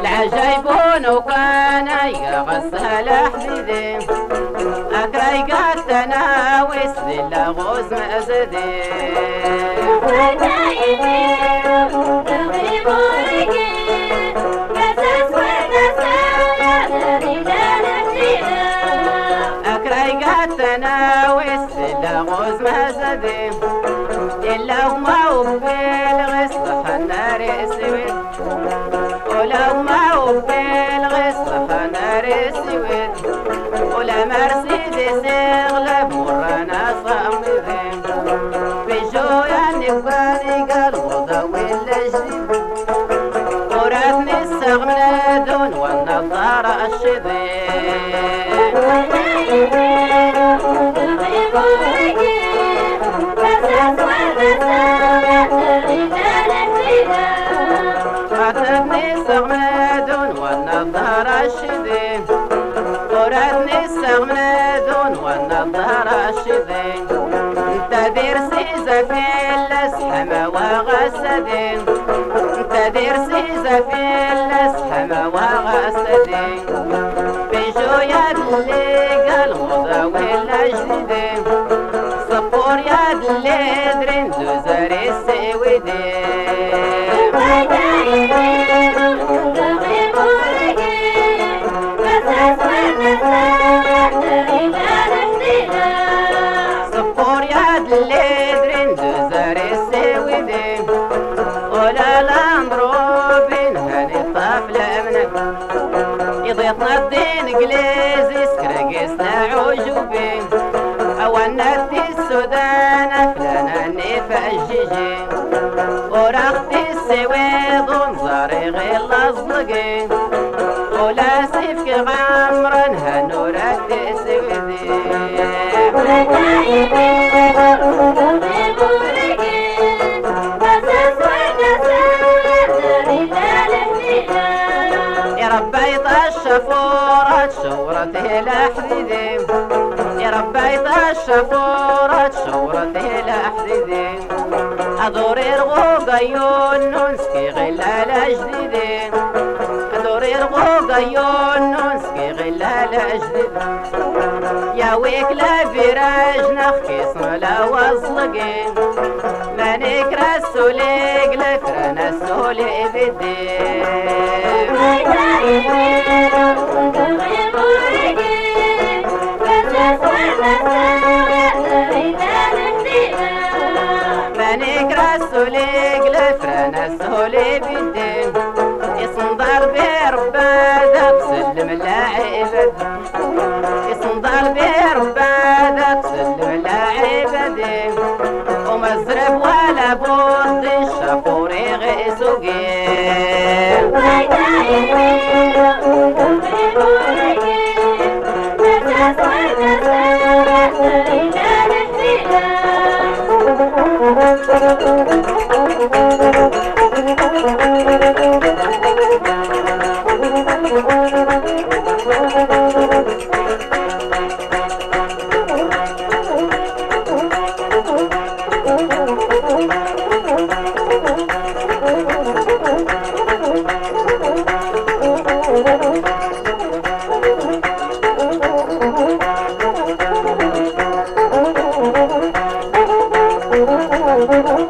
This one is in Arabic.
العجايبون وكان يغصها لحديدي أكراي قاتنا وسل غوز مأزدي أكراي قاتنا وسل غوز مأزدي إلا وما وبالغصة النار سويت ولو ما وبيل غصة النار سويت ولا مرسيدس يغلب ورانا صامدين بجويا نبالي قال وضا ولا جديد وراتني السغم دون والنظارة الشديد. خاطبني سغمدون والنظارة الشديد وراتني السغمدون والنظارة الشديد انت دير سيزة في الاسحمة وغسدين انت دير سيزة في الاسحمة وغسدين بيجو يد اللي قال غضا ولا جديدين صفور يد اللي درين زوزري السويدين يضيطنا الدين إنجليزي سكرقسنا عجوبين اولنا السودان فلانا نفججي. ورختي السويد ونزاري غير لازلقي ولا سيفك غامرا هنورك سويدي شورته لحديدي يا ربي الشفورة شورته لحديدي أدوري رغوق يونسكي غلال جديدي أدوري رغوق يونسكي غلال جديدي يا ويك لا فيراج نخكي صلا وصلقي مانيك رسوليك لفرنا السولي بدي. Hey, hey, hey.